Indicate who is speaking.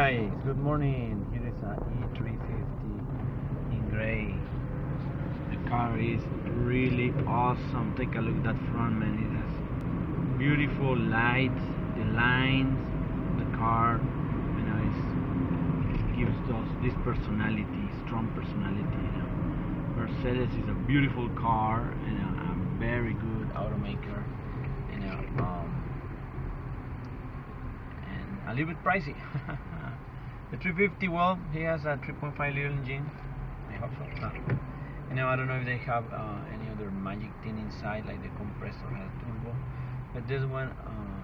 Speaker 1: Hi, good morning. Here is a E350 in gray. The car is really awesome. Take a look at that front, man. It has beautiful lights, the lines, the car. You know, it gives us this personality, strong personality. You know, Mercedes is a beautiful car and a, a very good automaker. You know, um, and a little bit pricey. the 350, well, he has a 3.5 liter engine. I hope so. No. You know, I don't know if they have uh, any other magic thing inside, like the compressor has turbo, but this one uh,